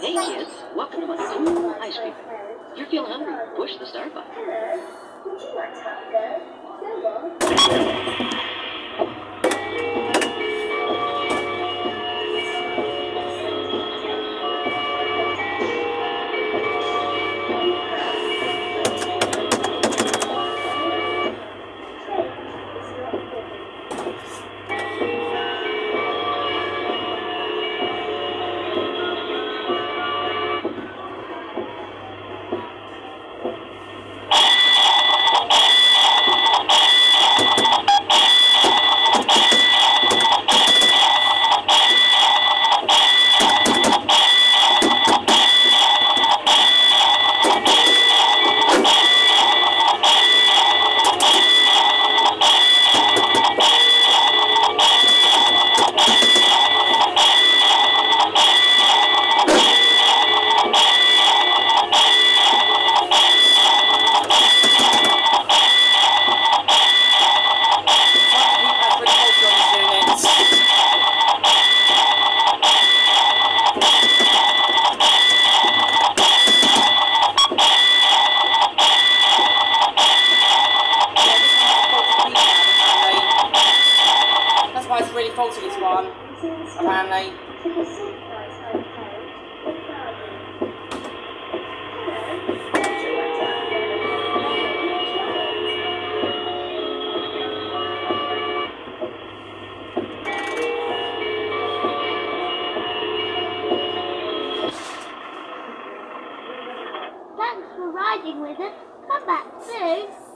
Hey kids, welcome to my school ice cream. You're feeling hungry? Push the start button. Hello. Would you like to would you like hamburger? Thanks for riding with us. Come back soon.